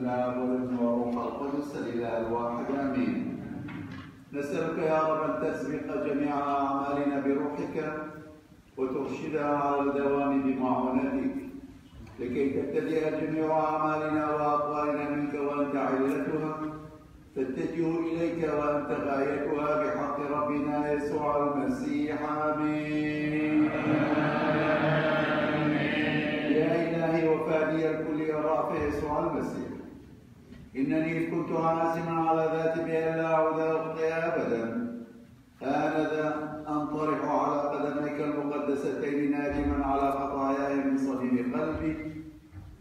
الله والابن وروح القدس الاله الواحد آمين. نسألك يا رب أن تسبق جميع أعمالنا بروحك وترشدها على الدوام بمعونتك لكي تبتدئ جميع أعمالنا وأقوالنا منك وأنت علتها تتجه إليك وأنت غايتها بحق ربنا يسوع المسيح آمين. يا إلهي وفادي الكل الرافع يسوع المسيح. إنني كنت عازما على ذاتي بأن لا أعود أخطئ أبدا. هانذا أنطرح على قدميك المقدستين نادما على خطاياي من صميم قلبي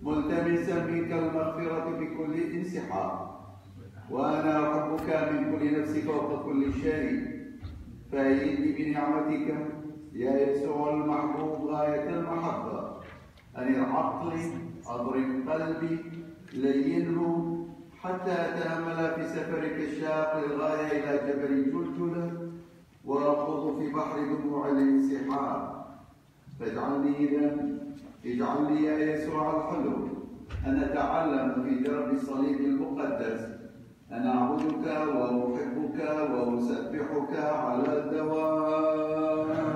ملتمسا منك المغفرة بكل انسحاب. وأنا أحبك من كل نفس فوق كل شيء. فأيدني بنعمتك يا يسوع المحبوب غاية المحبة. أنر عقلي أضرب قلبي لينه حتى أتأمل في سفرك الشاق للغاية إلى جبل جلجلة وأخوض في بحر دموع الانسحاب. فاجعلني إذا اجعل لي يا يسوع الحلو أن أتعلم في درب الصليب المقدس. أن أعبدك وأحبك وأسبحك على الدوام.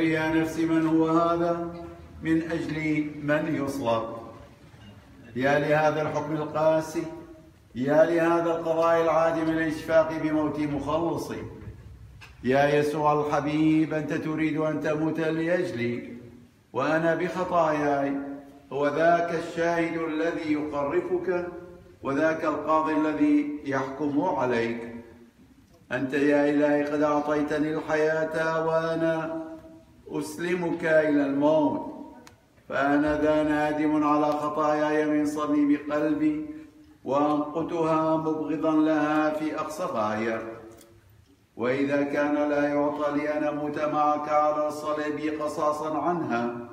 يا نفسي من هو هذا؟ من أجل من يصلب يا لهذا الحكم القاسي يا لهذا القضاء العادم الإشفاق بموت مخلصي. يا يسوع الحبيب أنت تريد أن تموت لأجلي وأنا بخطاياي. هو ذاك الشاهد الذي يقرفك وذاك القاضي الذي يحكم عليك. أنت يا إلهي قد أعطيتني الحياة وأنا أسلمك إلى الموت. فأنا ذا نادم على خطاياي من صميم قلبي وأنقتها مبغضا لها في أقصى غاية. وإذا كان لا يعطى لي أن أموت معك على الصليب قصاصا عنها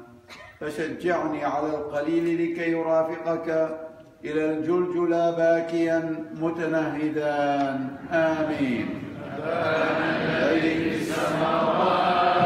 فشجعني على القليل لكي يرافقك إلى الجلجلة باكيا متنهدا. آمين. في السماوات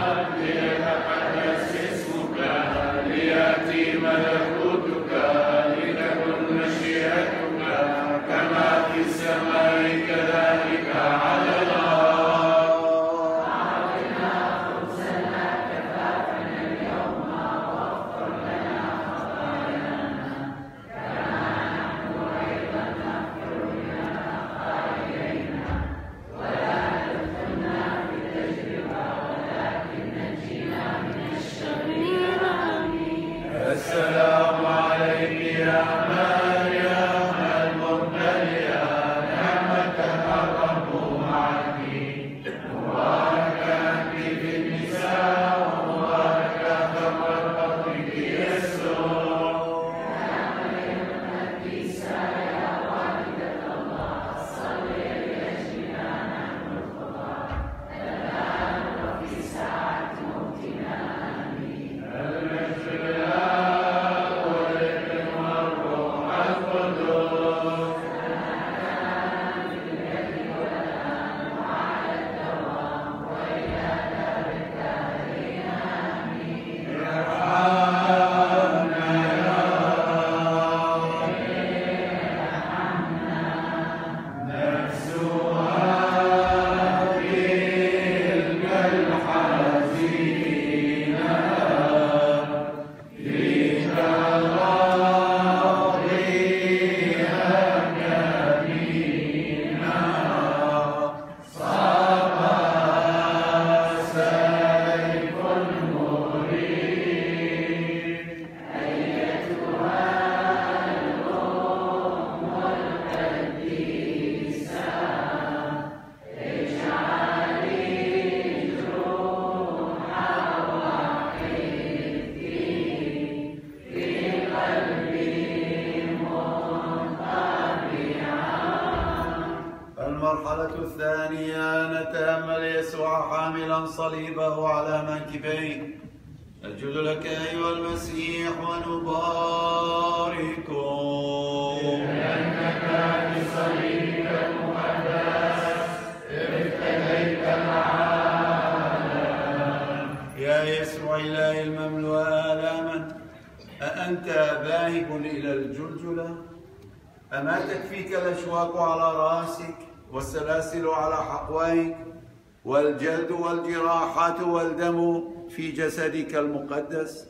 والجراحات والدم في جسدك المقدس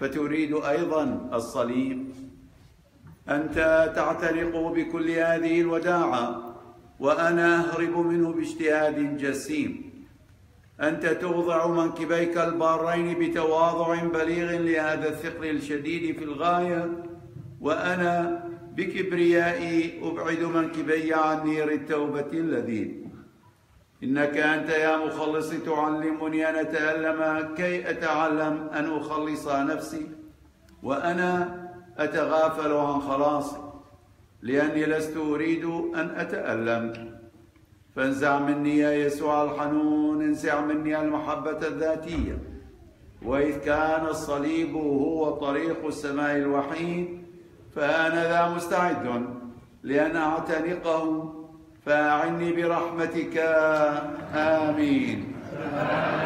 فتريد أيضا الصليب. أنت تعتنق بكل هذه الوداعة وأنا أهرب منه باجتهاد جسيم. أنت توضع منكبيك البارين بتواضع بليغ لهذا الثقل الشديد في الغاية وأنا بكبريائي أبعد منكبي عن نير التوبة اللذيذ إنك أنت يا مخلص تعلمني أن أتألم كي أتعلم أن أخلص نفسي وأنا أتغافل عن خلاصي لأني لست أريد أن أتألم. فانزع مني يا يسوع الحنون انزع مني المحبة الذاتية. وإذ كان الصليب هو طريق السماء الوحيد فأنا ذا مستعد لأن أعتنقه فأعني برحمتك. آمين.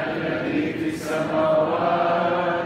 الذي في السماوات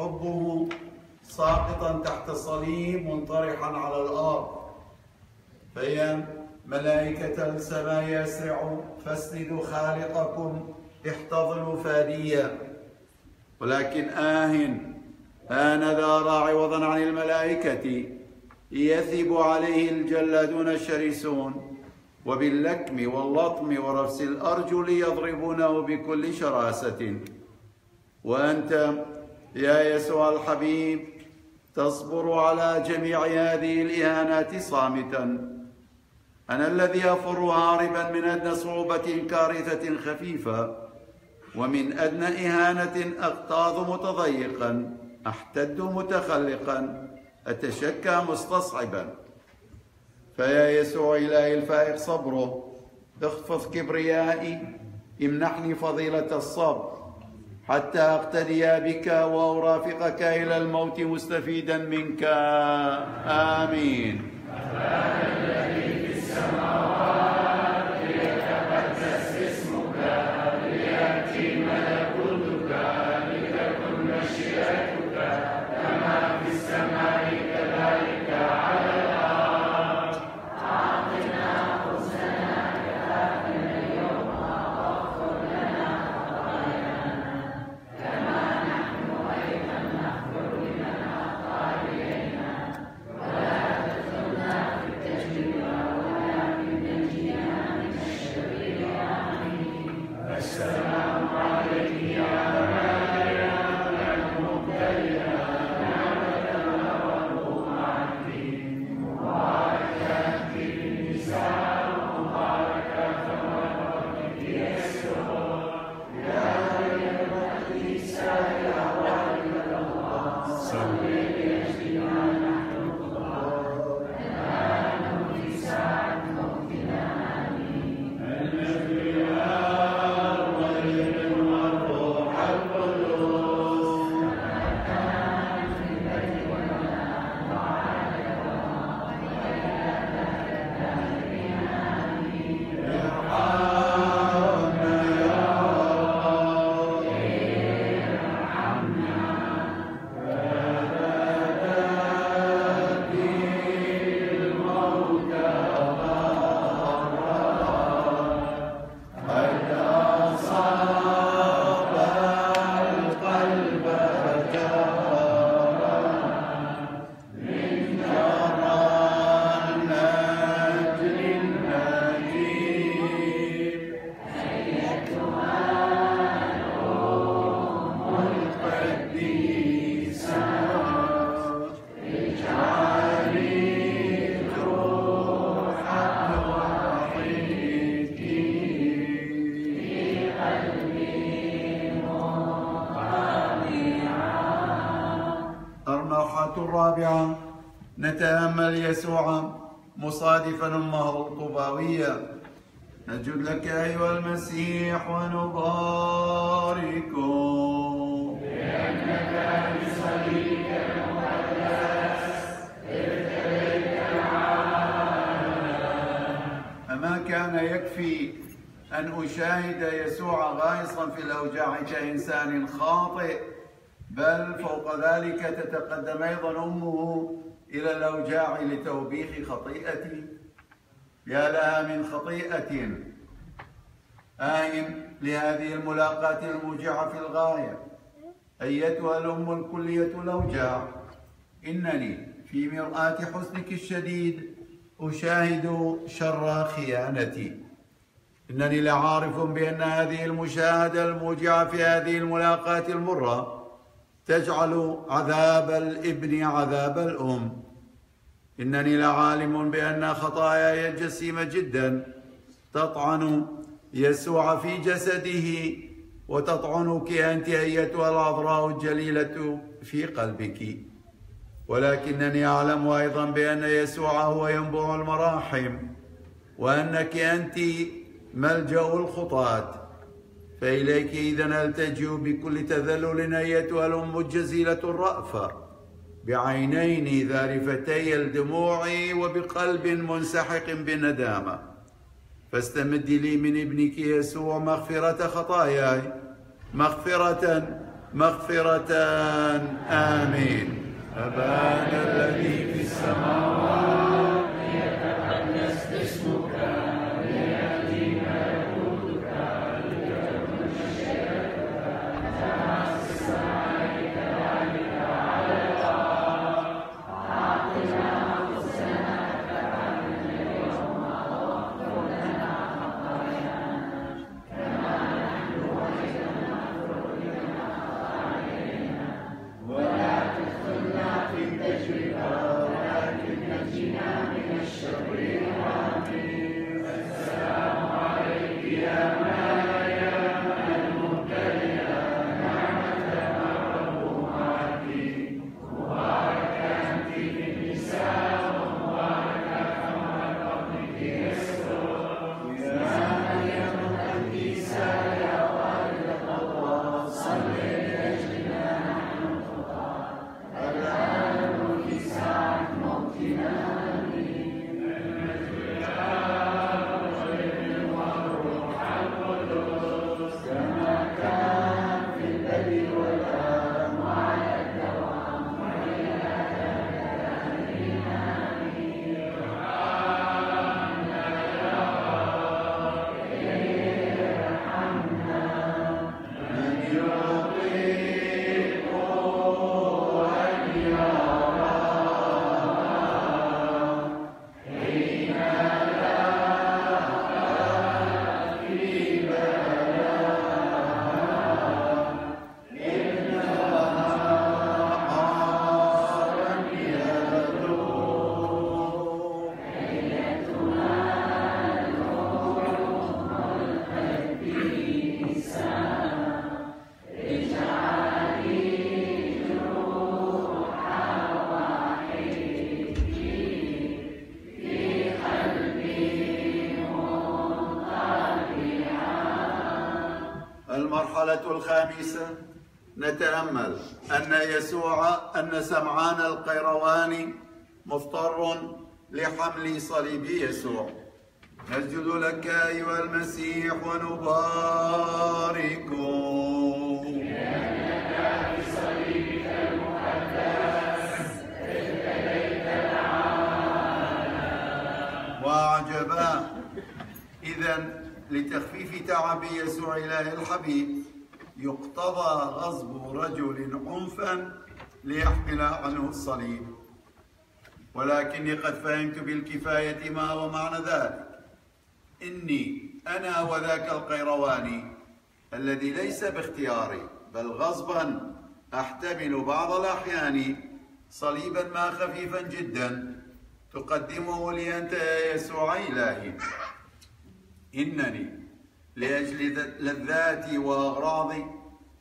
حبه ساقطا تحت الصليب منطرحا على الأرض. فيا ملائكة السماء يسرع فاسندوا خالقكم احتضنوا فاديا. ولكن آه آنذا راعي وضا عن الملائكة يثب عليه الجلادون الشرسون. وباللكم واللطم ورفس الأرجل يضربونه بكل شراسة. وأنت يا يسوع الحبيب تصبر على جميع هذه الإهانات صامتا. أنا الذي أفر هاربا من أدنى صعوبة كارثة خفيفة ومن أدنى إهانة أغتاظ متضيقا أحتد متخلقا أتشكى مستصعبا. فيا يسوع إلهي الفائق صبره اخفض كبريائي امنحني فضيلة الصبر. حتى أقتدي بك وأرافقك إلى الموت مستفيدا منك. آمين. الذي في السماوات يسوع مصادفا أمه الطوباوية نجد لك أيها المسيح ونبارك أما كان يكفي أن أشاهد يسوع غائصا في الأوجاع كإنسان خاطئ بل فوق ذلك تتقدم أيضا أمه إلى الأوجاع لتوبيخ خطيئتي. يا لها من خطيئة آي لهذه الملاقاة الموجعة في الغاية. أيتها الأم الكلية الأوجاع. إنني في مرآة حسنك الشديد أشاهد شر خيانتي. إنني لعارف بأن هذه المشاهدة الموجعة في هذه الملاقاة المرة تجعل عذاب الإبن عذاب الأم. إنني لعالم بأن خطاياي الجسيمة جدا. تطعن يسوع في جسده وتطعنك أنت أيتها العذراء الجليلة في قلبك. ولكنني أعلم أيضا بأن يسوع هو ينبوع المراحم وأنك أنت ملجأ الخطاة. فإليك إذا ألتجئ بكل تذلل أيتها الأم الجزيلة الرأفة. بعينين ذارفتي الدموع وبقلب منسحق بالندامة فاستمدي لي من ابنك يسوع مغفرة خطاياي. مغفرة مغفرة آمين. أبانا الذي في السماوات الخامسة نتأمل أن يسوع أن سمعان القيرواني مضطر لحمل صليب يسوع. نسجد لك أيها المسيح ونبارك وعجبا إذا لتخفيف تعب يسوع إله الحبيب يقتضى غصب رجل عنفا ليحمل عنه الصليب. ولكني قد فهمت بالكفاية ما هو معنى ذلك. إني أنا وذاك القيرواني الذي ليس باختياري بل غصبا أحتمل بعض الأحيان صليبا ما خفيفا جدا تقدمه لي أنت يا يسوع إلهي. إنني لأجل لذاتي وأغراضي.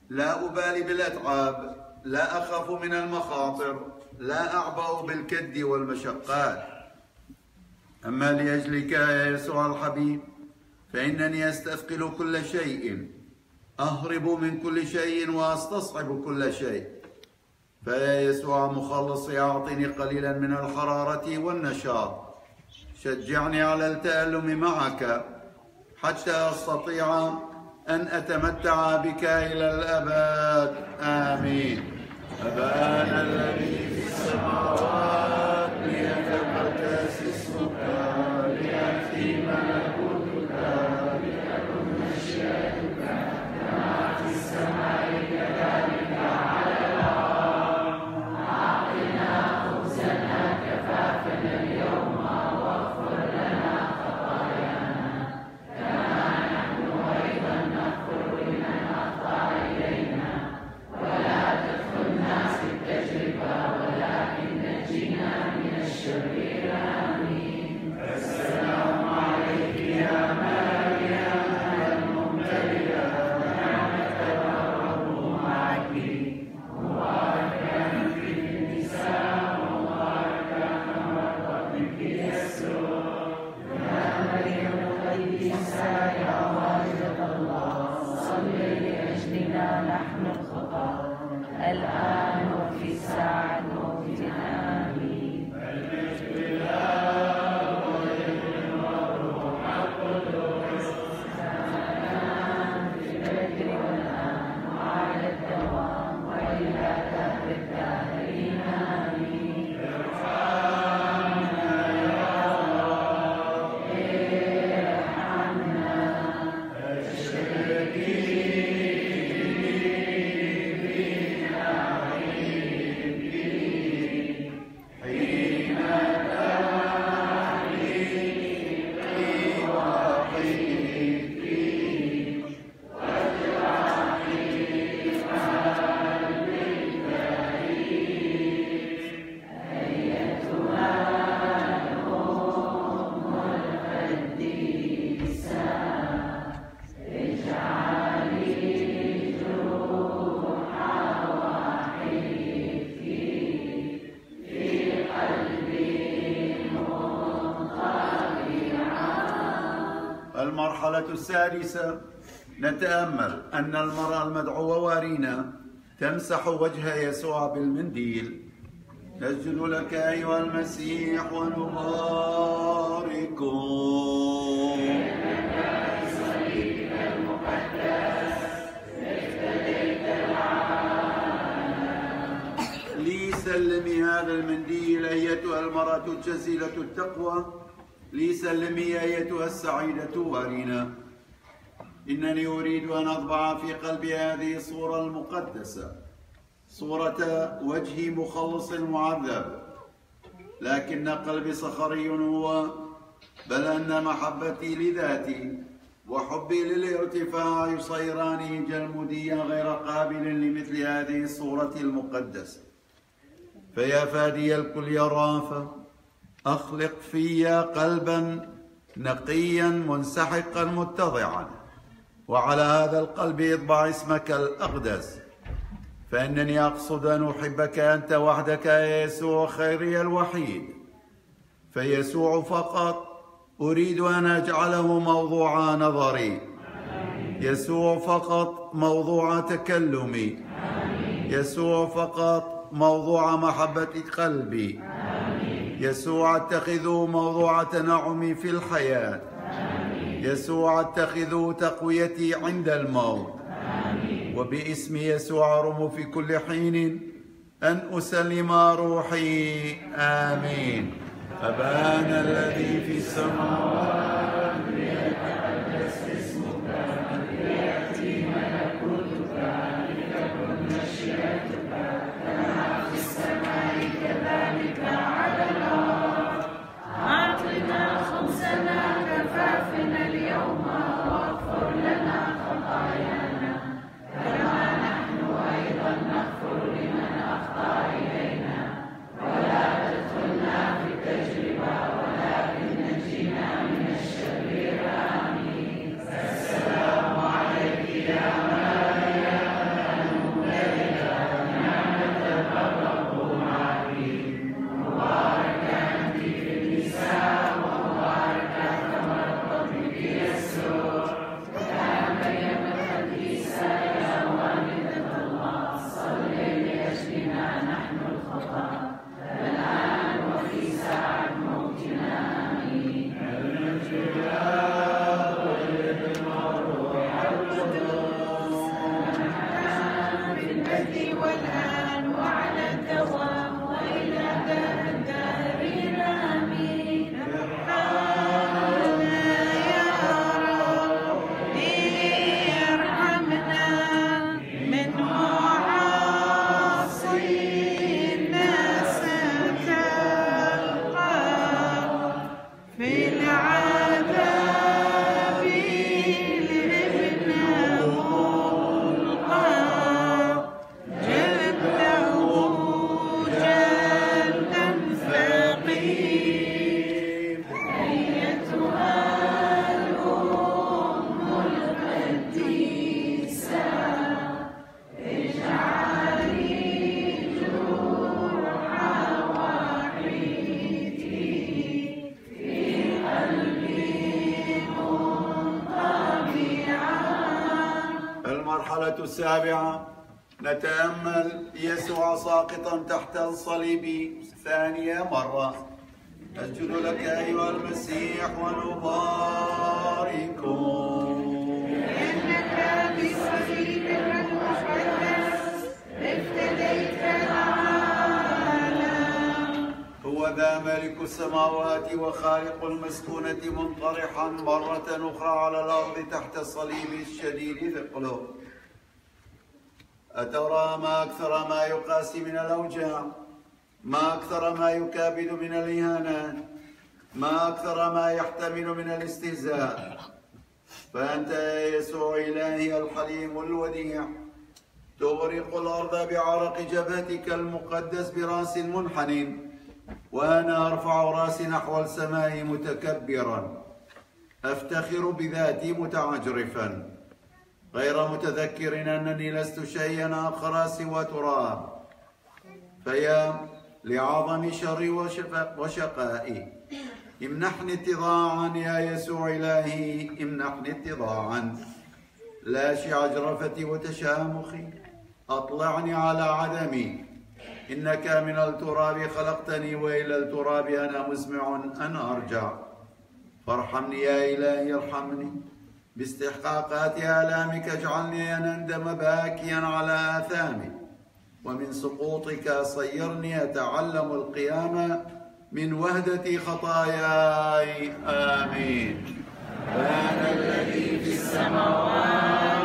لا أبالي بالأتعاب لا أخاف من المخاطر لا أعبأ بالكد والمشقات. أما لأجلك يا يسوع الحبيب فإنني أستثقل كل شيء أهرب من كل شيء وأستصعب كل شيء. فيا يسوع مخلصي أعطني قليلا من الحرارة والنشاط. شجعني على التألم معك. حتى أستطيع أن أتمتع بك إلى الأبد. آمين. أبانا الذي في السماوات السادسة نتأمل أن المرأة المدعوة وارينا تمسح وجه يسوع بالمنديل. نسجد لك أيها المسيح ونباركك. لي سلمي هذا المنديل أيتها المرأة الجزيلة التقوى لي سلمي أيتها السعيدة وارينا إنني أريد أن أطبع في قلبي هذه الصورة المقدسة صورة وجه مخلص معذب لكن قلبي صخري هو بل أن محبتي لذاتي وحبي للارتفاع يصيراني جلموديا غير قابل لمثل هذه الصورة المقدسة. فيا فادي الكل يا رافة أخلق في قلبا نقيا منسحقا متضعا. وعلى هذا القلب اطبع اسمك الأقدس فإنني أقصد أن أحبك أنت وحدك يا يسوع خيري الوحيد. فيسوع فقط أريد أن أجعله موضوع نظري. يسوع فقط موضوع تكلمي. يسوع فقط موضوع محبة قلبي. يسوع اتخذه موضوع تنعمي في الحياة. يسوع اتخذه تقويتي عند الموت. وباسم يسوع رم في كل حين أن أسلم روحي. آمين. أبانا الذي في السماوات نتأمل يسوع ساقطا تحت الصليب. ثانية مرة. نسجد لك أيها المسيح ونبارك إنك بصليبك المقدس افتديت العالم هو ذا ملك السماوات وخالق المسكونة منطرحا مرة أخرى على الأرض تحت الصليب الشديد ثقله أترى ما أكثر ما يقاسي من الأوجاع ما أكثر ما يكابد من الإهانات ما أكثر ما يحتمل من الاستهزاء؟ فأنت يا يسوع إلهي الحليم الوديع تغرق الأرض بعرق جبهتك المقدس براس منحن وأنا أرفع رأسي نحو السماء متكبرا أفتخر بذاتي متعجرفا. غير متذكر أنني لست شيئا آخر سوى تراب. فيا لعظم شري وشقائي امنحني اتضاعا يا يسوع إلهي امنحني اتضاعا. لا شعجرفتي وتشامخي أطلعني على عدمي. إنك من التراب خلقتني وإلى التراب أنا مسمع أن أرجع. فارحمني يا إلهي ارحمني. باستحقاقات آلامك اجعلني أن أندم باكيا على آثامي. ومن سقوطك صيرني أتعلم القيامة من وهدة خطاياي. آمين. أنا الذي في السماوات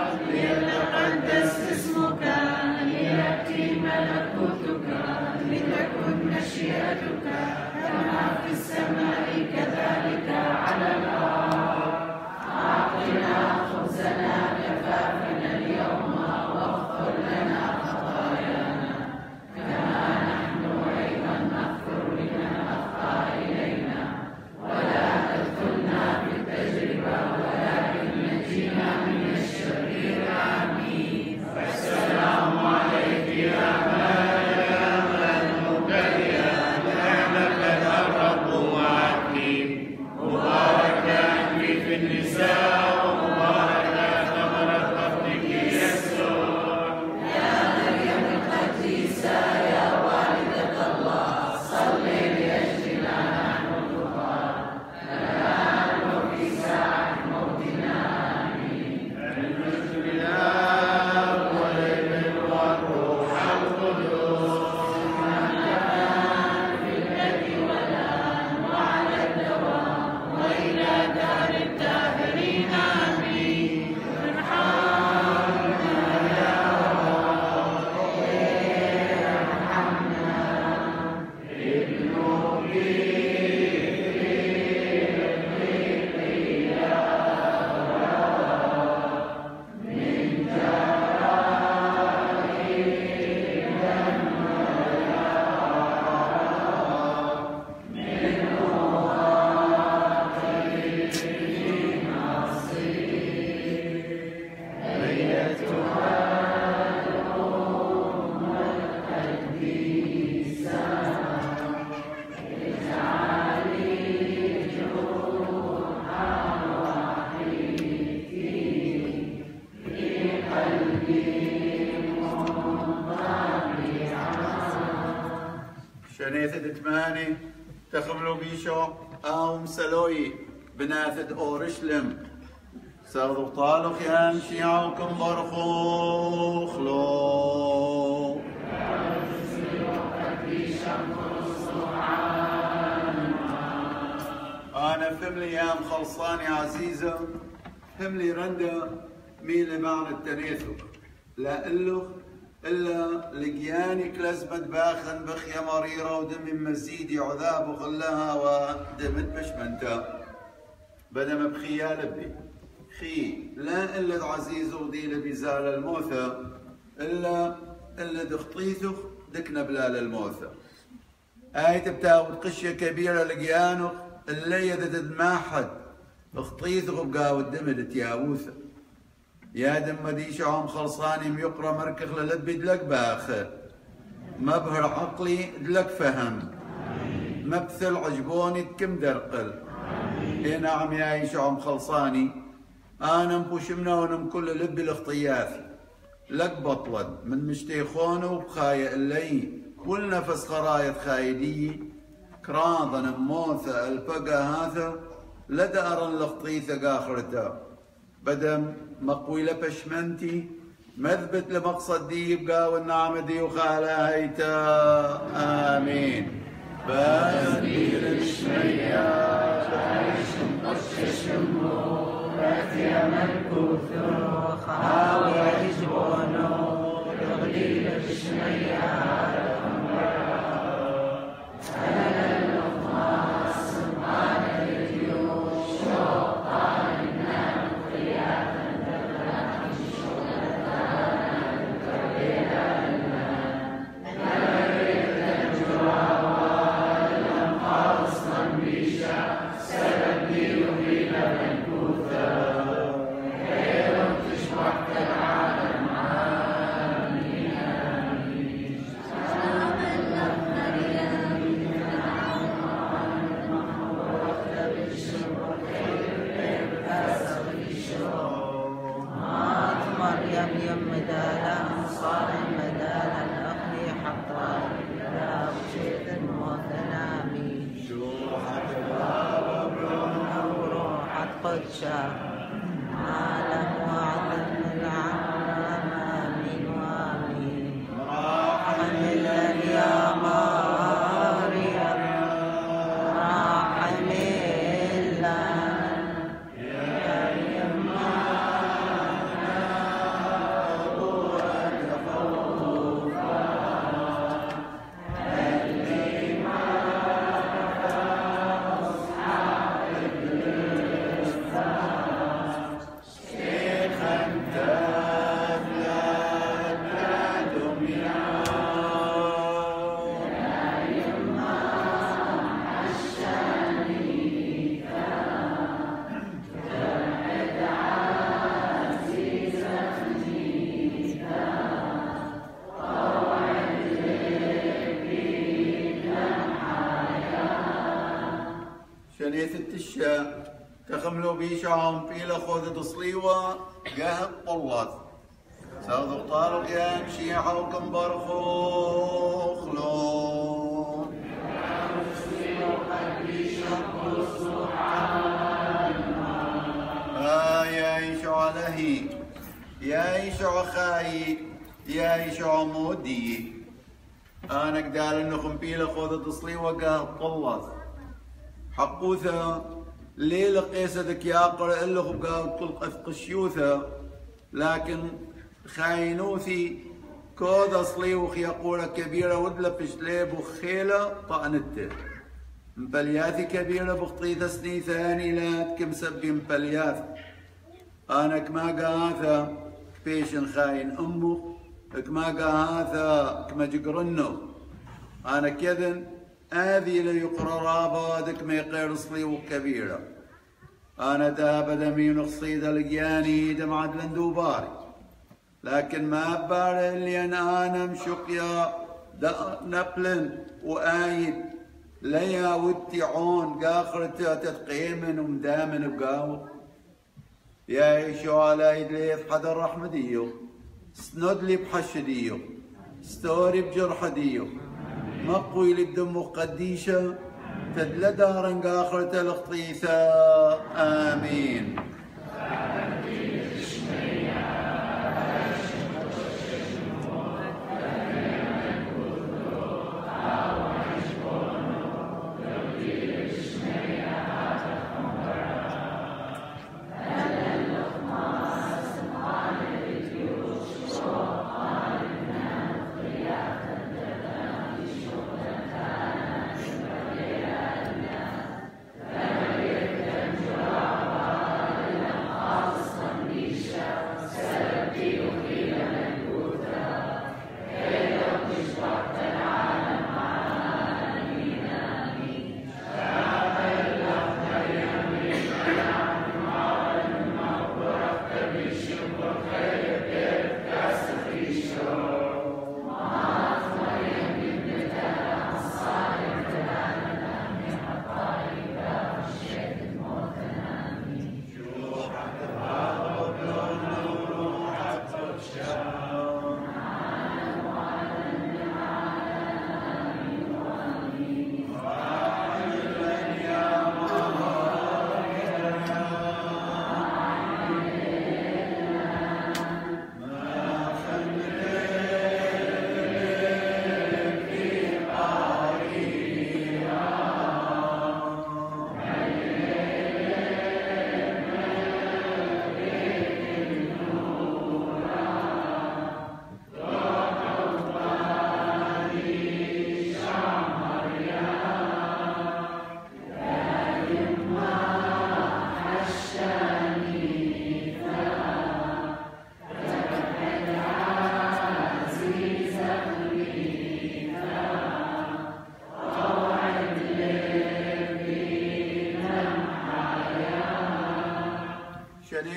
باخن بخية مريرة ودم مزيدي عذاب وخلها ودمت بشمنتا. بدم بخيال لبي. خي لا إلا عزيز وديل بزال الموثى. إلا إلا دخطيثخ دكنا بلال الموثى. آية بتاود قشة كبيرة لقيانخ اللي يدد ماحد اخطيثخ بقاو الدم تياوثة يا دم دي شعوم خلصاني ميقرأ مركخ للبي دلك باخر مبهر عقلي دلك فهم. مبثل عجبوني تكم درقل. اي نعم يا شعوم خلصاني. انا مبوشمنا ونم كل لبي الاخطياثي لك بطلد من مشتيخونه وبخايا اللي كل نفس خرايط خايدي. كراضا موثى ألفقا هذا لدى أرن لخطيثة قاخرته. بدم مقوي لبشمنتي مثبت لمقصد دي يبقى والنعمة دي وخالها هيتا آمين بازدير الشمية عيش قش الشمو يا ملك الثرخ قهب طلت حقوثة ليلة قيسدك يا قرأ إلا خبقا كل قشيوثة لكن خاينوثي كود أصلي وخي قولة كبيرة ودلا بشليب وخيلة طعنته مبلياثي كبيرة بخطيثة سني ثاني لا كم سبي مبلياث. أنا كما قاثة بيشن خاين أمه كما قاثة كما جقرنه. أنا كذن هذه ليقرى رابادك ما يقير صلي وكبيرة أنا داب دمين قصيدة لقياني دمعة لندوباري لكن ما بار اللي أنا أنا مشقيا نبلن وآيد ليا ودي عون قاخرة تتقيمن ومدامن بقاو يا يشو على يدليث حدا الرحمة ديو سند لي بحشديو ستوري بجرح ديو مقوي للدم قديشة تدل دارا آخرة الخطيثة آمين.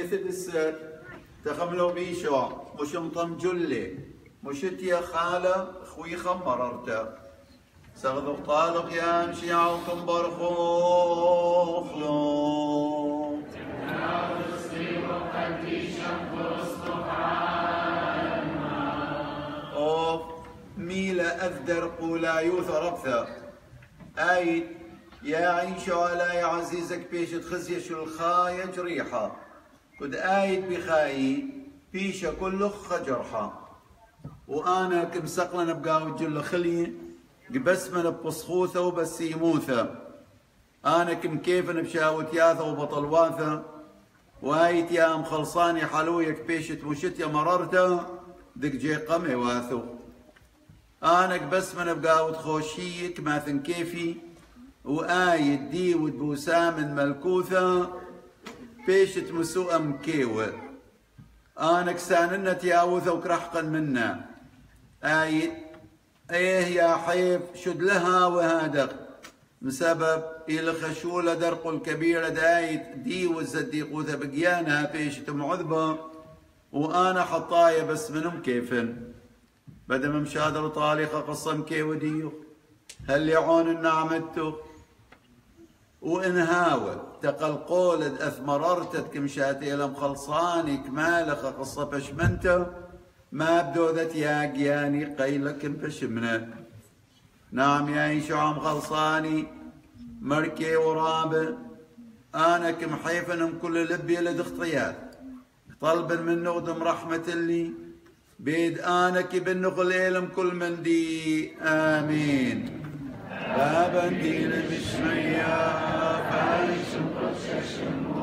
شنيث السر تخملو بيشو مش مطم جلي. مشت يا خالة خوي خمررتا سغذو طالق يا امشي عوكم برخوخلو أوف ميلا اذدر قولا يوث ربثا اي يا عيش على يا عزيزك بيش شو الخايج ريحة. قد آيت بخاي بيشة كله خجرحة وأنا كم سقلنا بقاو جل خلي قبسمنا بصخوثة وبسيموثة. أنا كم كيف بشاوت ياثة وبطلواثة. وآيت يا أم خلصاني حلويك بيشت وشت يا مررته دق جي قمي واثو. آنا بس من بقاوت خوشيك ما كيفي. وآيت دي بوسام ملكوثة. بيشت مسوء مكيوة انا كساننا تياوثة وكرحقا منا آيت إيه يا حيف شد لها وهادق بسبب إلى خشولة درق الكبيرة دايت دي والزديق وذا بقيانا بيش معذبة. وأنا حطايا بس منهم كيفن بدا مشادر طالقة قصم كي وديو هل يعون النعمتو وإنهاوت تقل قولد أثمررتت كمشاتي لم خلصاني كمالخ قصة بشمنتو ما بدو ذات ياقياني قيلك بشمنت نعم يا عم خلصاني مركي ورابع. أنا كم حيفن كل لبي لدخطيات طلبا من نغدم رحمة اللي بيد أنا كي بنقل إلم كل من دي. آمين. بابا دين بشمية فايش Our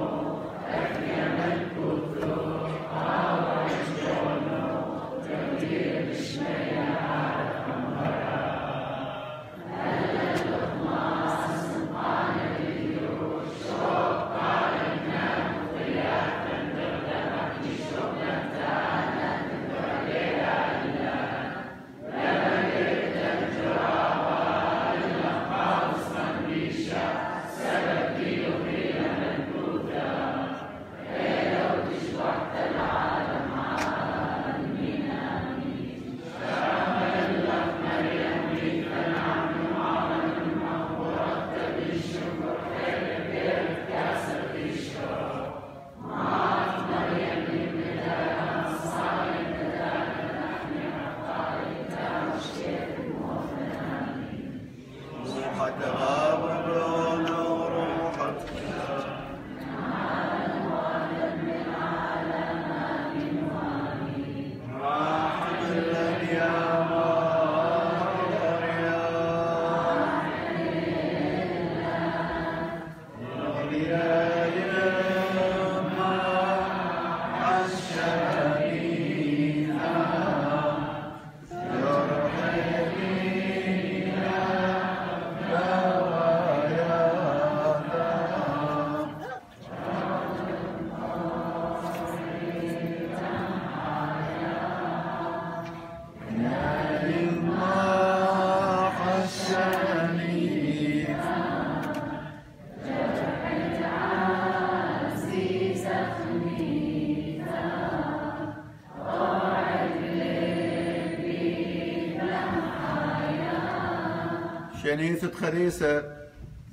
شمو شنيثة خريسة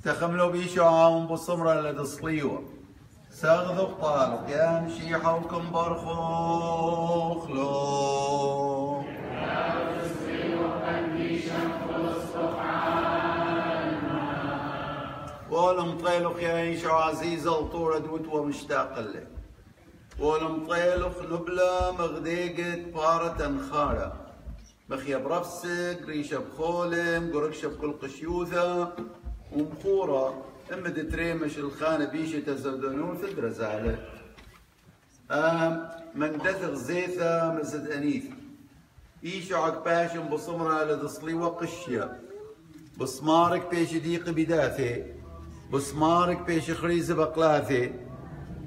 تخملو بيشو عام بالصمرة لدى صليوة ساغذو طالق يا مشيحة وكم برخوخ لو ولم طيلق يا عيشة عزيزة الطورة دوت ومشتاق لك ولم طيلق نبلة مغديقة بارة خارة. بخيا برفسك ريشة بخولم قرقشة بكل قشيوثة ومخورة. امد تريمش الخانة بيشة تزودنوث درزالة آم من دثغ زيثة مزد أنيث. إيشو عك باشم بصمرة لدصلي وقشية. بصمارك بيش ديق بداثي بصمارك بيش خريزة بقلاثي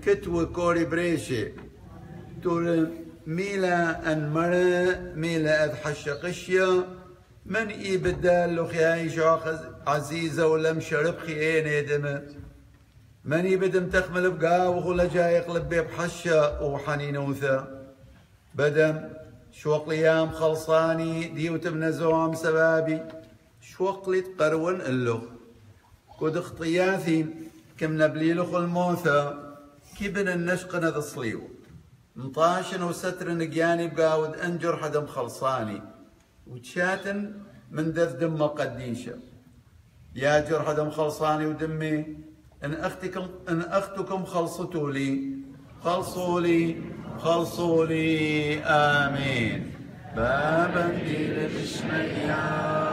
كتوة كوري بريشة. تورم ميلا أن مرة ميلا أذحش قشيا من إي بدال لو خياي عزيزة ولم شرب خيين يدم من إي بدم تخمل بقا وغلا جاي يقلب بحشة وحنينوثة بدم شوق ليام خلصاني ديوت من زوام سبابي. شوق لي تقرون اللو كود اخطياثي كم نبليلو الموثى كيبن النشق نذ صليو مطاشن وستر نقياني بقاود أنجر حدم خلصاني. وتشاتن من دذ دم قديشة يا جرح دم خلصاني ودمي إن أختكم إن أختكم خلصتوا لي خلصوا لي خلصوا لي آمين. بابا للشمية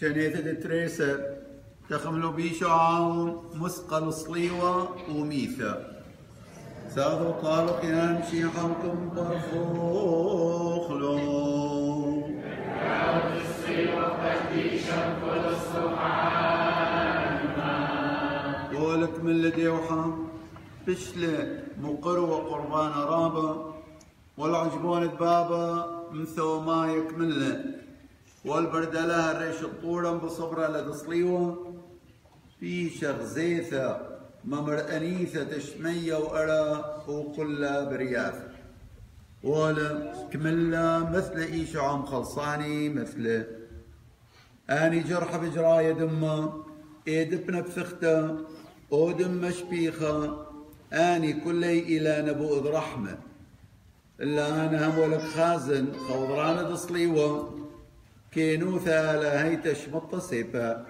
شنيثة تريسة تخملوا بيشو عاون مثقل صليوة وميثة سادو قالوا يمشي حمكم برفوخلو قولك من لدي وحام بشلة مقر وقربان رابا والعجبون بابا من ثوما يكمله والبرد لها الريش الطولة بصبرة لتصليوة في شغزيثة ممر أنيثة تشمية وأرى وقلا برياث. ولا كملا مثل إيش عم خلصاني مثله أني جرح بجراية دمه إيدبنا بثخته أودم شبيخة أني كلي إلى نبوء رحمة إلا أنا هم ولك خازن خوضرانة تصليوة كينو ثالة هيت شمطة سيبا.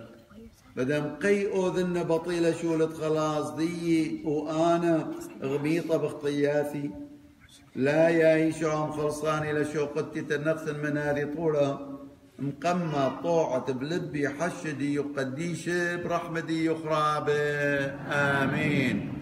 بدم قي أذن بطيلة شولة خلاص دي وأنا غميطة بخطياثي لا يا عم خلصاني لشوقتي تنقص من هذه طولة. مقمة طوعة بلبي حشدي يقديش برحمتي يخرى آمين,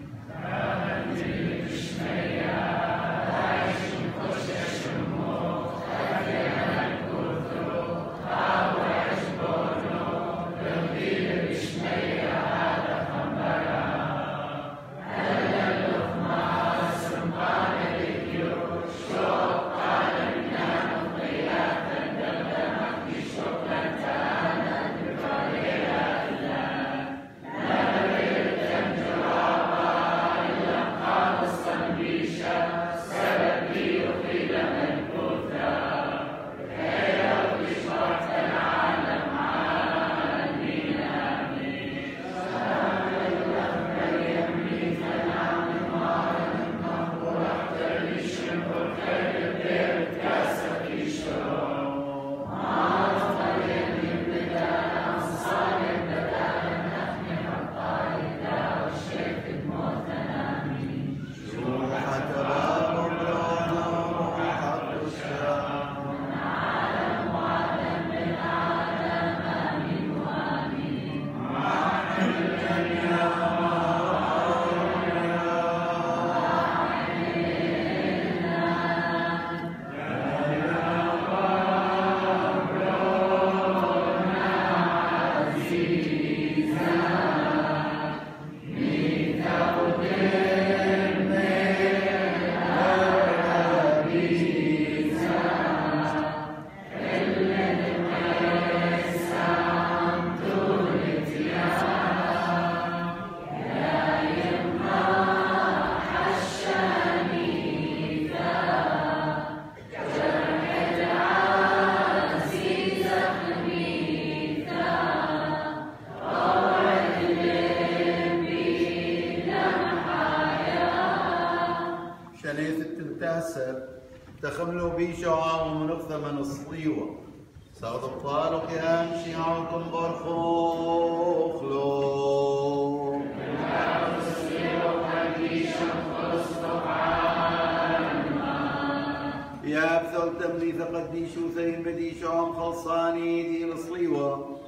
يا بثل تملي ثقدي شو ثين بدي شعون خلصاني دي الصليوة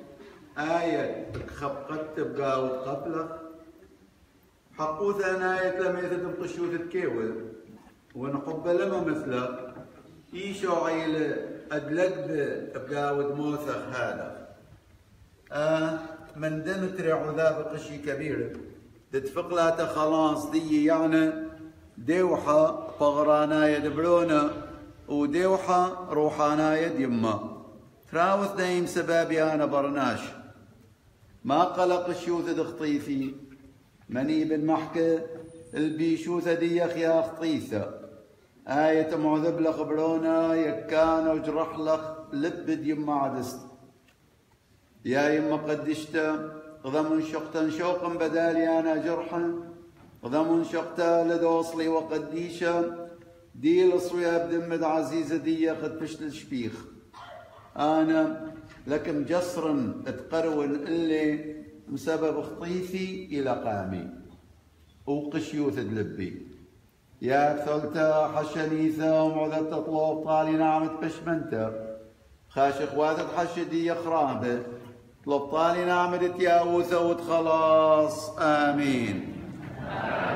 آية خبقت تبقى أنا آية لما يتدم قشوث تكيول ونحب لما مثلك إيشو عيل أدلق تبقى ودموثخ هذا آه من دم تريع ذا قشي كبير. تتفق لا خلاص دي يعني. دوحة بغرانا يدبرونا ودوحة روحانا يد يما تراوث دايم سبابي أنا برناش ما قلق الشوث دخطيثي مني بن محكة البيشوثة دي يا خطيثة آية معذب لخ برونا يكان وجرح لخ لبد يما عدست. يا يما قدشتا ضمن شقتا شوقا بدالي أنا جرحا ضمن شقتا لدوصلي وقديشا دي الصويا بدمد عزيزة دي قد فشل الشبيخ أنا لكم جسر تقرون اللي بسبب خطيفي إلى قامي. وقشيوث دلبي. يا ثلتا حشنيثة ومعذة تطلب طالي نعمة بشمنتا خاش اخواتت حشدي يخرابه طلب طالي نعمة ياوثة وتخلاص آمين. Hallelujah.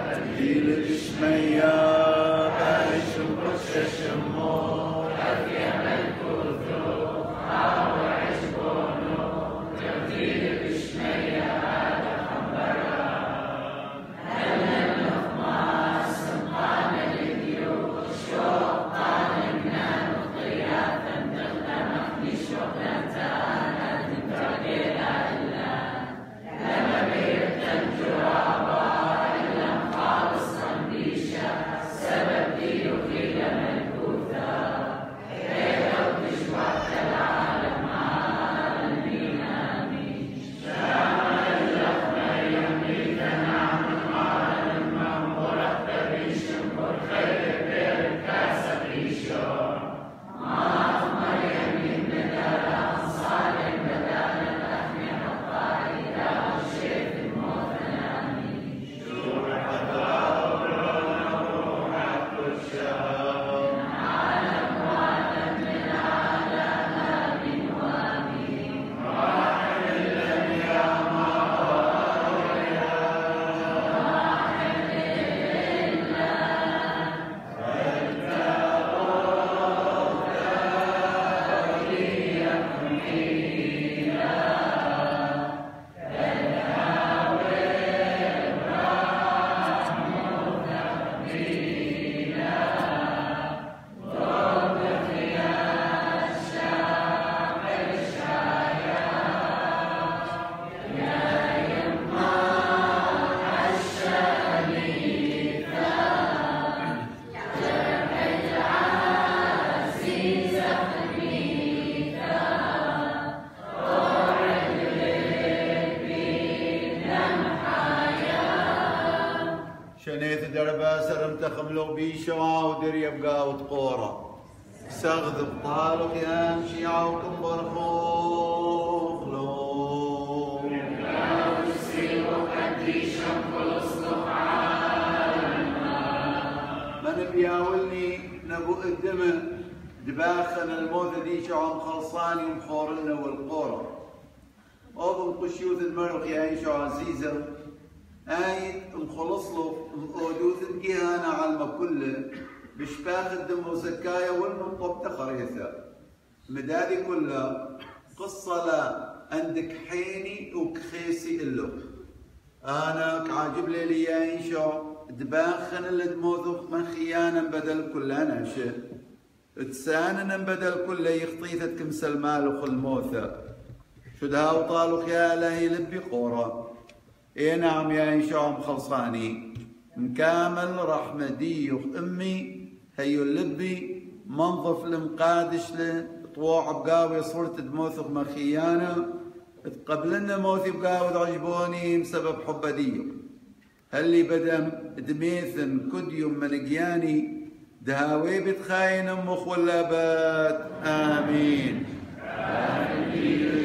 كله بشباخ الدم وزكاية والمنطب تخريثة مدادي كلها قصة لا عندك حيني وكخيسي إلو. أنا كعاجب لي لي يعيشو دباخن اللي دموذوخ من خيانا بدل كل أنا شيء تساننا بدل كل يخطيثت كمسل مالوخ الموثى شدها وطالوخ يا لهي لبي قورة. اي نعم يا هشام خلصاني مكامل رحمة ديوخ أمي هيو اللبي منظف المقادش لطواع طوع بقاوي صورة دموثق مخيانة. تقبلنا موثي بقاوي عجبوني بسبب حب ديو. هلي بدم دميثن كديوم من قياني دهاوي بتخاين امخ ولا بات آمين. آمين.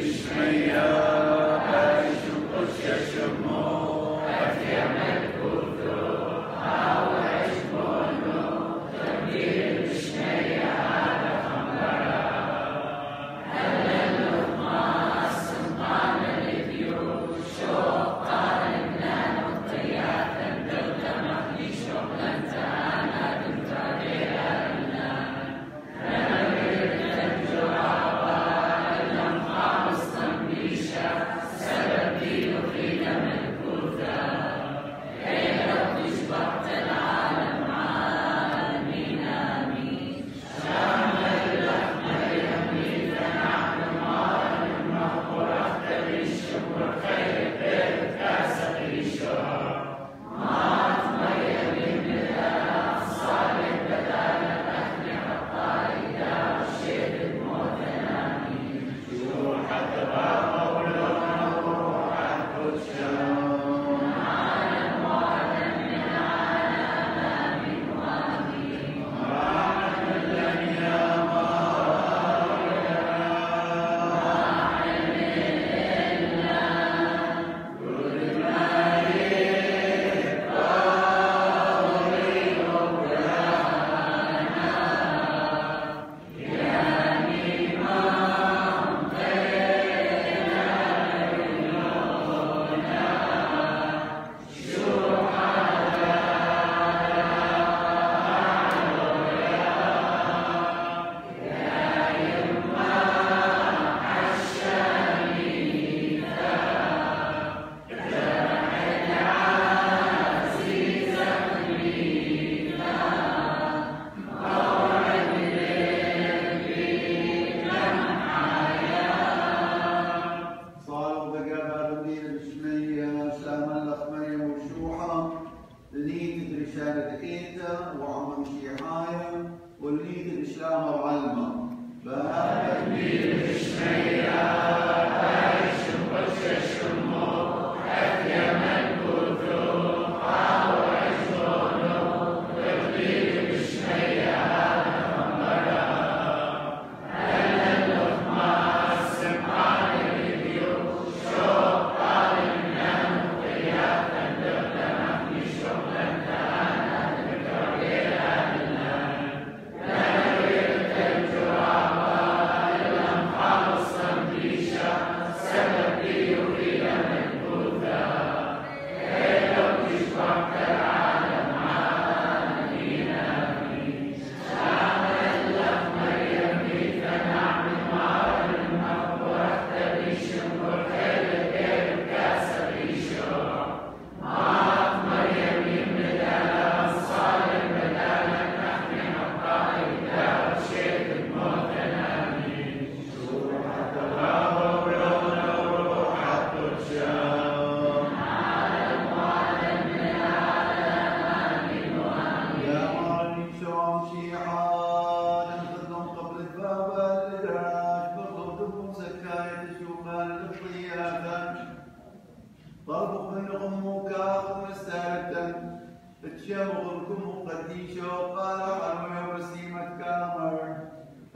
طربخ لغم وكاخ مسالة تشاوغ لكم وقديش وقال عمر وسيمة كامر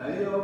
أيوة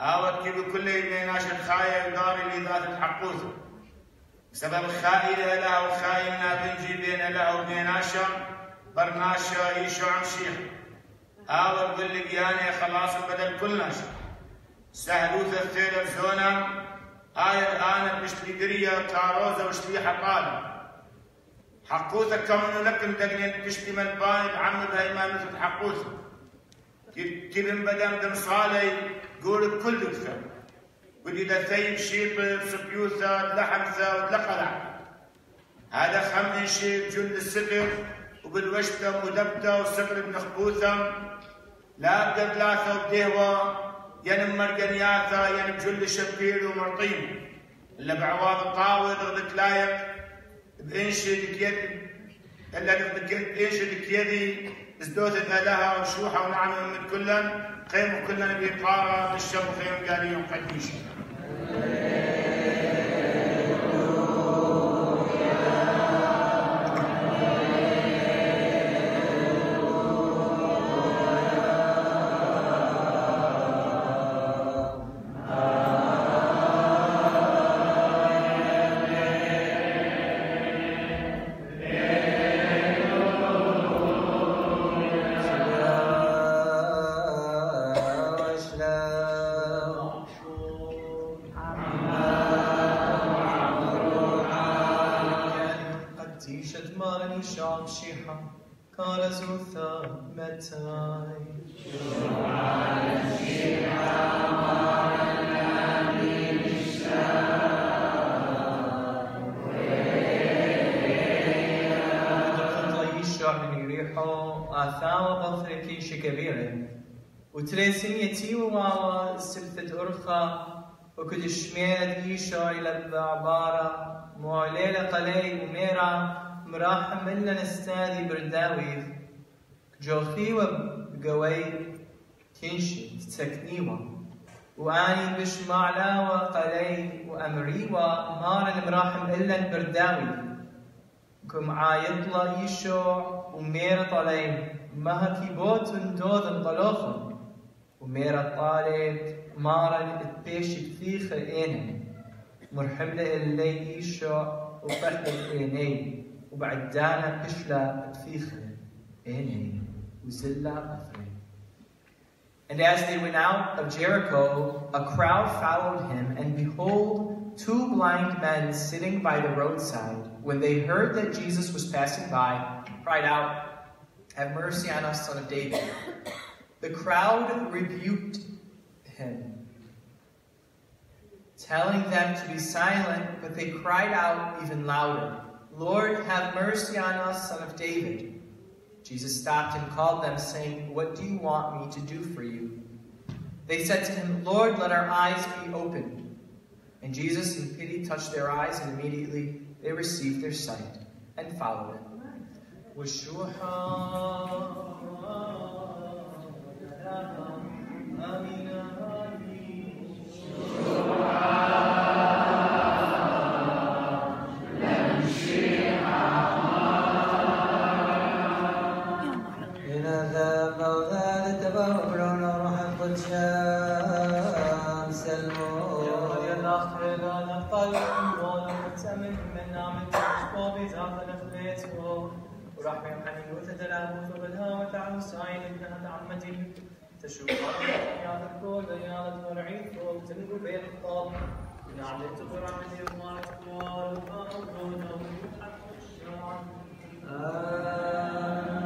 آوت إبني ناشد خاية ودار اللي ذات الحقوث بسبب خائلة لها وخايمنا بنجي بين لها وبين ناشا برناشا يشو عم شيخ. آوت باللقيانة خلاص بدل كل ناشا. سهلوثة الثيلة زونا آية الآن بشتري دريا كاروزة وشتري حقالة حقوثة كمن لكم دقنين تشتي من بعمل هاي ما نفت حقوثة كيف بدم دم صالي قول كل دكثة ودي دا ثيب شيب سبيوثة لحمثة ودلقلع هذا خمن شيب جند السكر وبالوشتة ودبتة وسكر بن خبوثة لا بدا ثلاثة ودهوة ين مرقنياثة ين بجل شبير ومرطين اللي بعواض الطاوة غدك لايق بإنشد كيد إلا إنشد كيدي ازدوت لها وشوحة ونعمة من كلن قيموا كلنا بإقارة بالشر خير قالين قد يشهد وتريسينيتي وماما سلفة أرخا وكل شميرة إيشا إلى بعبارة معليلة قلي وميرا مراحم إلا نستادي برداوي جوخي وبقوي تنشي تسكنيوا واني بش معلاوة قلي وأمريوا مارن مراحم إلا برداوي كم عايطلا إيشو وميرا طلين مهكي بوتن دوذن طلوخن وميرا طالت مارا تبيش كثيخة إينا مرحملة اللي إيشو وقرد الإيني وبعد دانا بشلا كثيخة who said nothing. And as they went out of Jericho, a crowd followed him, and behold, two blind men sitting by the roadside, when they heard that Jesus was passing by, cried out, Have mercy on us, son of David. The crowd rebuked him, telling them to be silent, but they cried out even louder, Lord, have mercy on us, son of David. Jesus stopped and called them, saying, What do you want me to do for you? They said to him, Lord, let our eyes be opened. And Jesus, in pity, touched their eyes, and immediately they received their sight and followed him. Amen. حنين وتتلامس وبدها وتعوس عين ابنها عمتي تشوف يا الكل يا الفرعين فوق تنقو بين الطاب نعم تقرا من يوم تقوال وقالوا Amen.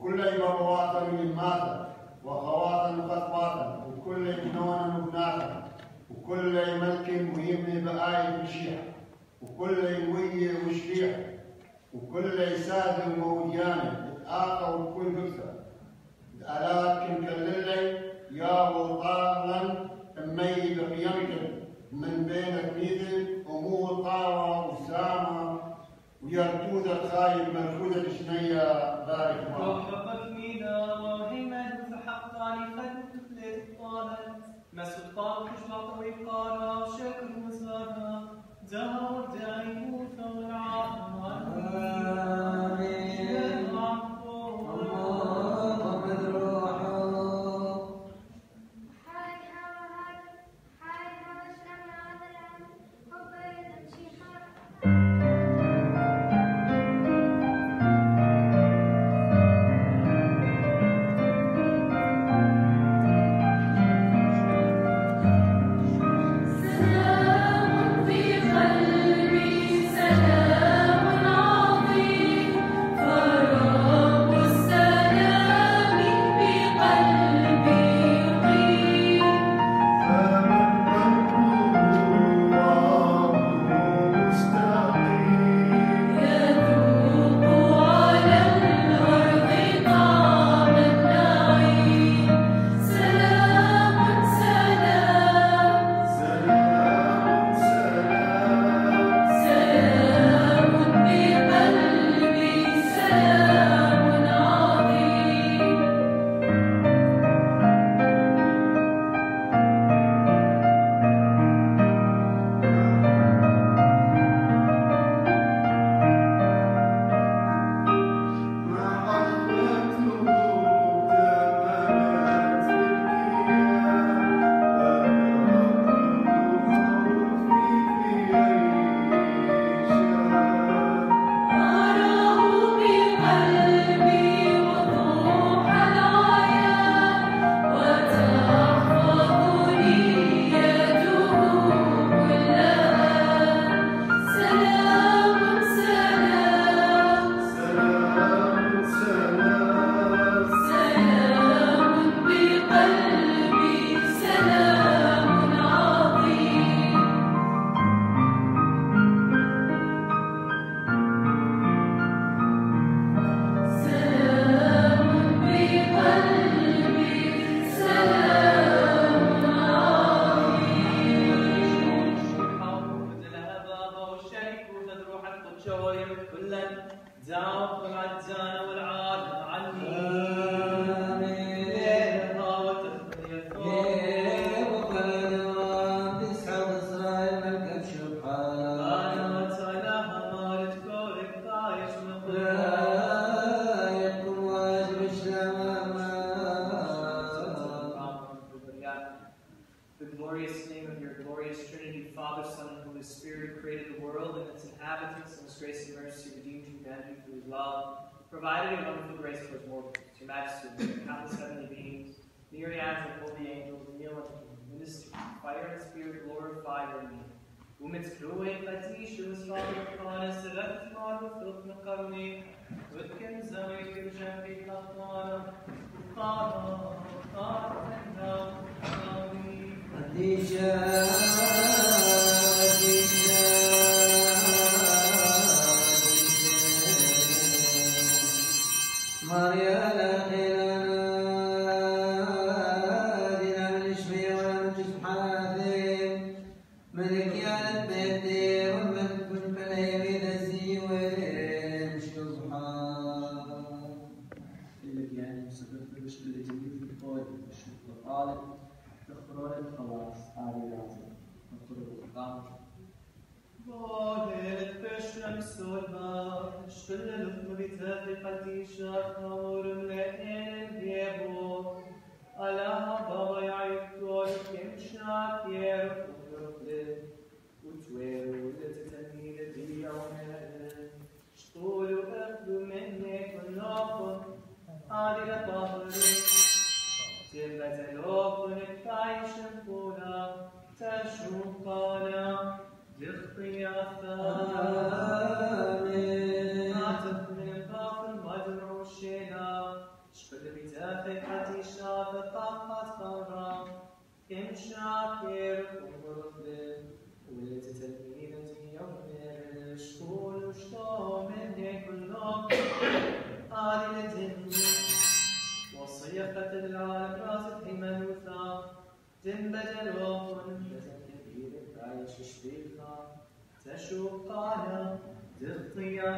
وكل بروات من ماتا وخواتا وخطواتا وكل جنونا مبناتا وكل ملك مهم بآية مشيحة وكل وية وشفيحة وكل ساد وموديان اتآقى وكل بكسة لكن كللي يا وطالا أمي بقيمك من بين كنيدل أمور طاوة ويرتوذ الخايب مرفوذة شنية بارك الله. وحبك وهمن فحقاني فلتفلت طالت مسد طال خشبة ويقارا شكر وزادا دار داي موسى تنبدل وطن كبير عايش شبيكا تشوقانا ضغطيا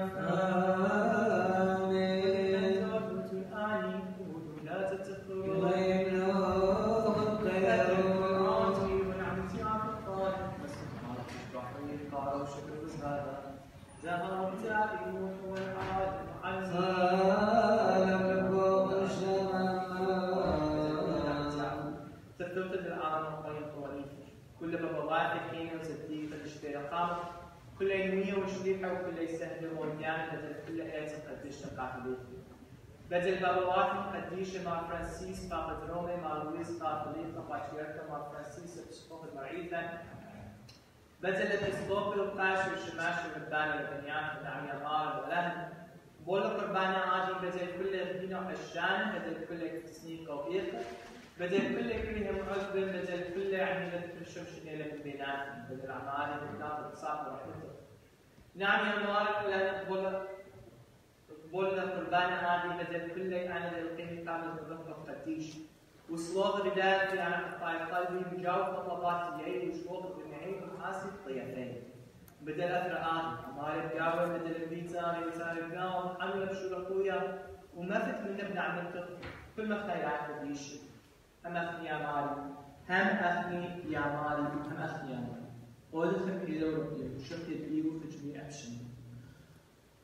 لا تتخرج ذهب تائب والعالم تثبت كل ما بضاعف حين وزدي فالاشتري قام كل يومية وشريحة وكل يسهل ونيان بدل كل آية قديش تقاتل بدل بابوات قديش مع فرانسيس بابا رومي مع لويس قاتلين باتريركا مع فرانسيس بسقوط المعيثة بدل الأسبوع القاش والشماش والباني والبنيان والعمي الغار والأهل. بقول قربانا عادي بدل كل فينا حشان بدل كل تسنيك وبيخ بدل كل كلهم عذب بدل كل عميلة كل شمس ليلة البينات بدل أعمال الكتاب الصاف ورحمته نعم يا مبارك ولا نقبل قبولنا قربانا هذه بدل كل أنا للقيم كامل مذكر قديش وصلوه بذلك أنا أخطاء قلبي مجاوب طلبات يعيد وشوط بالنعيم وحاسب طيفين بدل أثر آن مال الجاوة بدل البيتزا بيتزا الجاوة حملة بشورة قوية. وما فت من ابن عملته كل ما خيرات بديش هم أخني يا مالي هم أخني يا مالي هم أخني يا مالي قولتهم إلى ربي وشفت بيو في جميع أبشن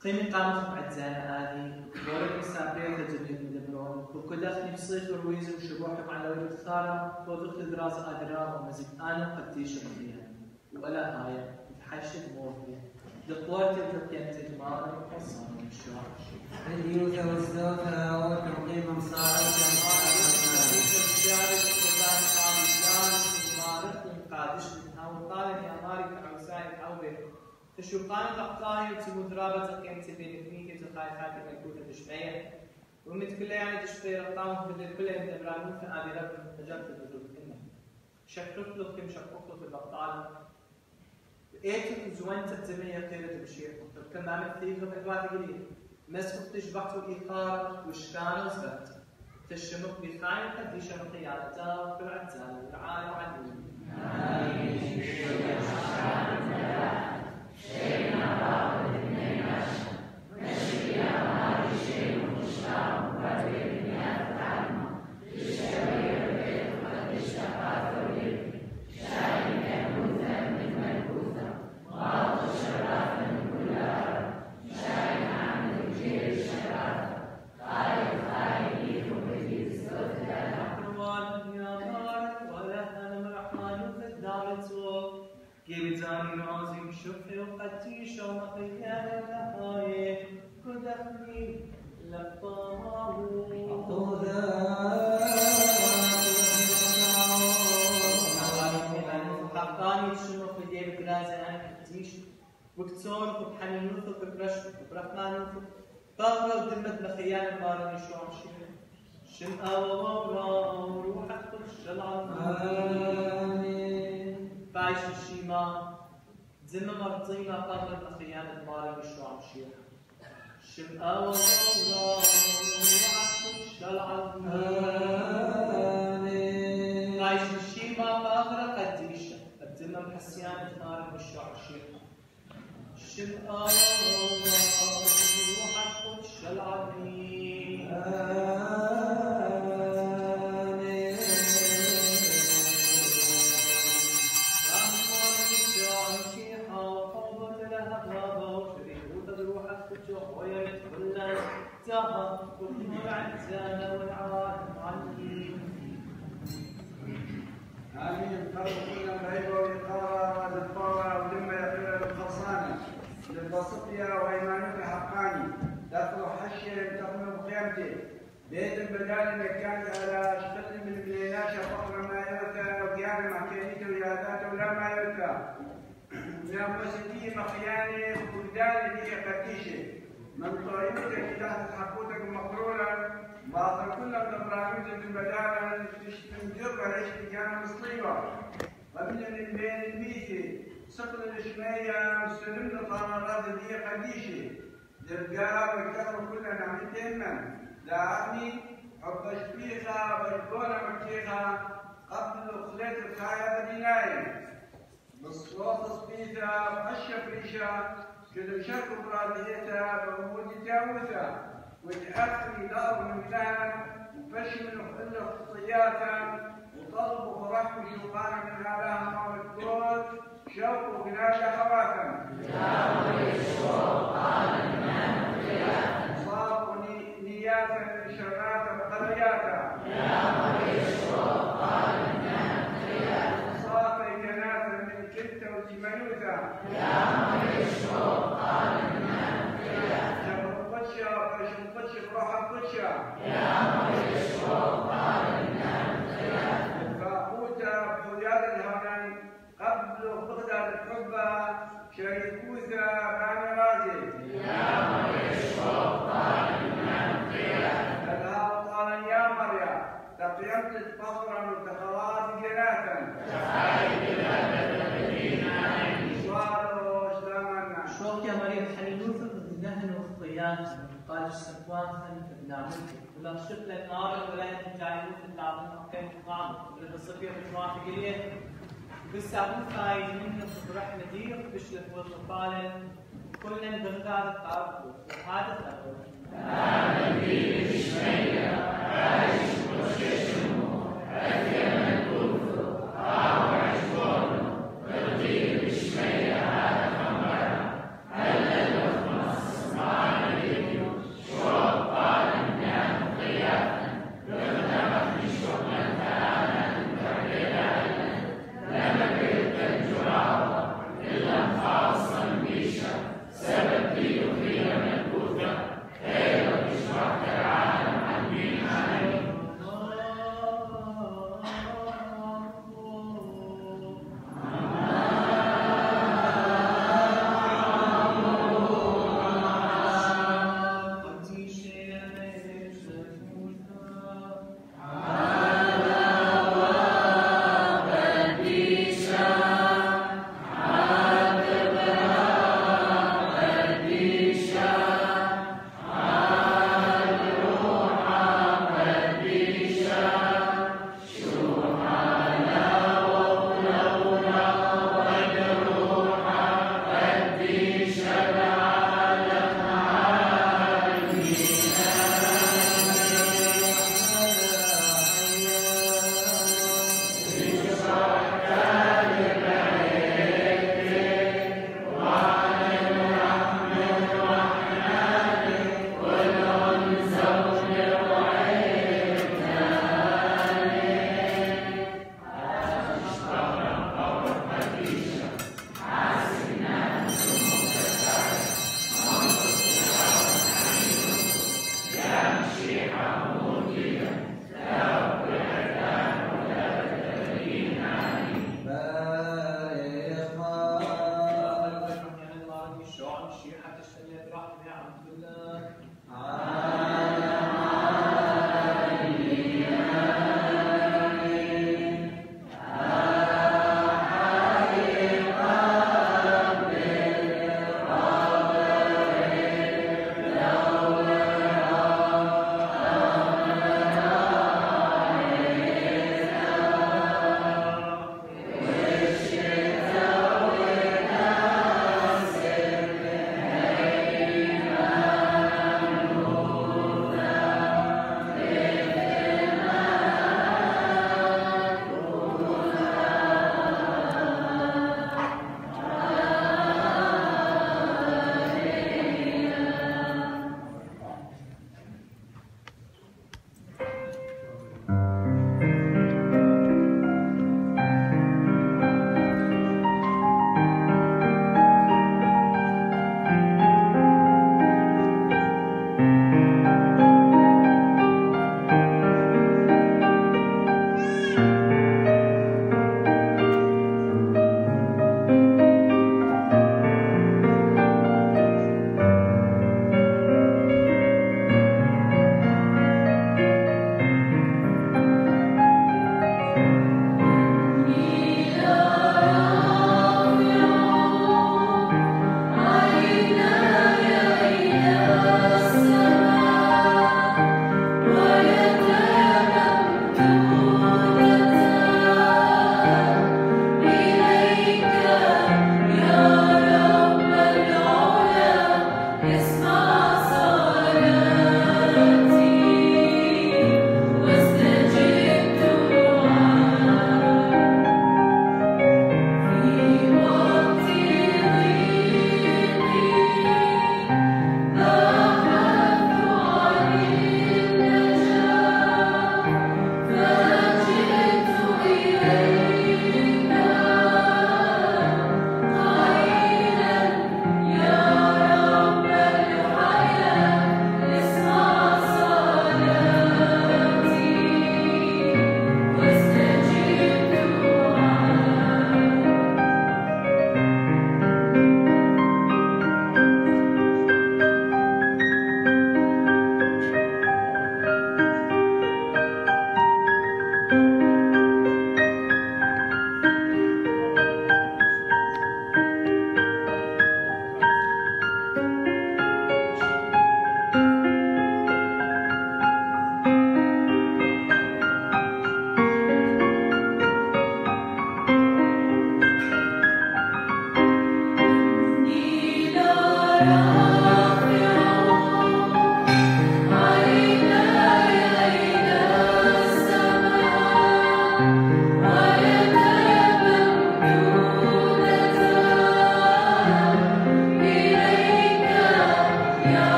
قيمة قامت بعد زانة هذه ورد مسابية تجدد مدبرون وكل أخني بصيف ورويز وشبوحهم على ورد ثارة ودخل دراسة أدرار ومزيد أنا قد تيشر فيها ولا هاي تحشد موفي دقوات التقيان تجمار وصار الشعر اليوث والزوثة وتقيم مصاري تشوقان تقطاهي وتسمو درابة كانت بين اثنين تقاي خاتم الكوتة تشمية ومت كل يعني تشتري رقام بدل كل انت برامون فآبي رب تجربت الوجود كنا شكرت له كم شكرت البطال ايتك زوانت الزمية قيلة بشير كم عمل فيه من الوقت قليل مسك تشبحت الإيقار وشكان وزبط تشمك بخاين قد يشم قيادته وقرعة والعالم عنه أقوال يا وكتون وبحنين نوثق بكرش وبرحمن نوثق طاقة ودمت بخيان المارني شو عم شيء شم أولا وروحك تخشى فايش الشيما زم مرطينا قبل الخيانة المارني شو عم شيء شم أولا وروحك تخشى فايش الشيما قاهرة قديشة الدم محسيان نار بالشعر شيء شم أولا وروحك تخشى العظيم مكان على شقة من بلينات فقر ما يركى وقيام مكانيته وياداته لا ما يركى من أنفسكي مخياني بلدان في قديشه من طريقك تحت حقوتك مقرورا باطل كل الابراهيم بالبدال تنجر عليش كان مصيبه ومن من بين الميتي سقل الشمية سلم طارات دي قديشة للقار والكثر كلنا نعمتين دعني حب شبيخة بالقولة مكيخة قبل خليت الخاية بديناي بالصوت صبيتها بأشف ريشة كل شرط براديتها بمود جاوزها وتأخري دار من بلاد وفش من حل خطياتها وطلب وفرح وشوقان من هذا ما والدول شوق وبلاد خواتم صاب وقرياتا صافي جناتا من كلتا وجمانوتا جبر القدشة فرش القدشة بروح القدشة فأوتا بخيار الهونان قبل فقدر الحبة شريكوثا بان راجل لها قال يا مريم تقيمت فخرا وتخلاص جناتا صاروا اسلاما شوق يا مريم حنينوث ذهن وخطيات قال السكوان خلف بنعمتك ولا شفت النار ولا تجايلوث اللعبة مكان الطعام ولا بصفية بجماعة قليل بالسابون خايد منه بروح مدير بشلف والمقالة كلنا بغداد الطرف وهذا الأول Amen.